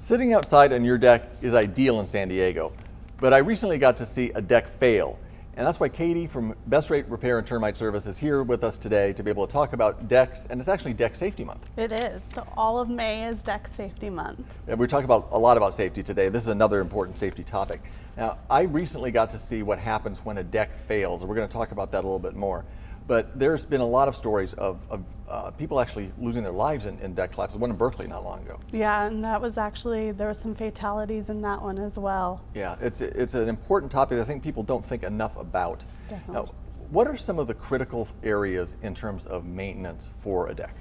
Sitting outside on your deck is ideal in San Diego, but I recently got to see a deck fail. And that's why Katie from Best Rate Repair and Termite Service is here with us today to be able to talk about decks, and it's actually Deck Safety Month. It is. So all of May is Deck Safety Month. And we're talking about a lot about safety today. This is another important safety topic. Now, I recently got to see what happens when a deck fails, and we're going to talk about that a little bit more. But there's been a lot of stories of, of uh, people actually losing their lives in, in deck collapses. One in Berkeley not long ago. Yeah, and that was actually, there were some fatalities in that one as well. Yeah, it's, it's an important topic that I think people don't think enough about. Definitely. Now, what are some of the critical areas in terms of maintenance for a deck?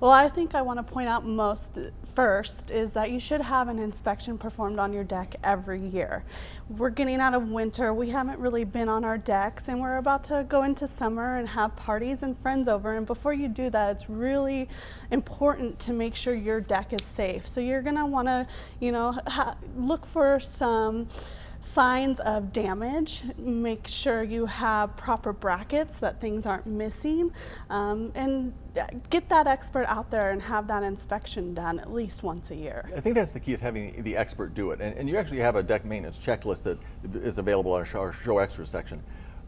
Well, I think I want to point out most first is that you should have an inspection performed on your deck every year. We're getting out of winter, we haven't really been on our decks, and we're about to go into summer and have parties and friends over. And before you do that, it's really important to make sure your deck is safe. So you're going to want to, you know, look for some signs of damage, make sure you have proper brackets that things aren't missing, um, and get that expert out there and have that inspection done at least once a year. I think that's the key is having the expert do it. And, and you actually have a deck maintenance checklist that is available on our show, our show extra section.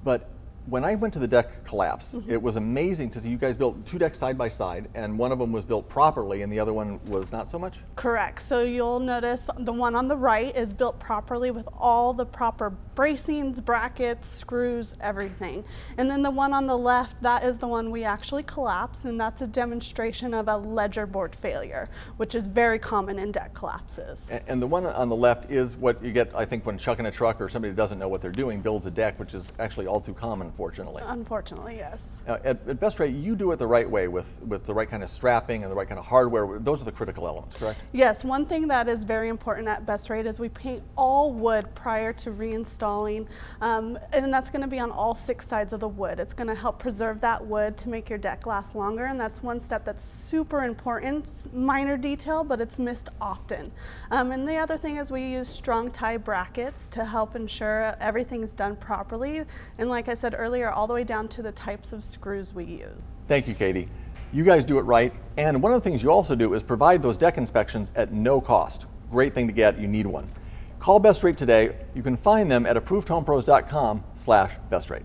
But when I went to the deck collapse, mm -hmm. it was amazing to see you guys built two decks side by side, and one of them was built properly, and the other one was not so much? Correct. So you'll notice the one on the right is built properly with all the proper bracings, brackets, screws, everything. And then the one on the left, that is the one we actually collapsed, and that's a demonstration of a ledger board failure, which is very common in deck collapses. And, and the one on the left is what you get, I think, when Chuck in a truck or somebody that doesn't know what they're doing builds a deck, which is actually all too common unfortunately. Unfortunately, yes. Now, at, at, Best Rate, you do it the right way with, with the right kind of strapping and the right kind of hardware. Those are the critical elements, correct? Yes, one thing that is very important at Best Rate is we paint all wood prior to reinstalling, um, and that's going to be on all six sides of the wood. It's going to help preserve that wood to make your deck last longer, and that's one step that's super important. It's minor detail, but it's missed often. Um, and the other thing is we use Strong-Tie brackets to help ensure everything's done properly. And like I said earlier, all the way down to the types of screws we use. Thank you, Katie. You guys do it right. And one of the things you also do is provide those deck inspections at no cost. Great thing to get, you need one. Call Best Rate today. You can find them at approvedhomepros.com slash bestrate.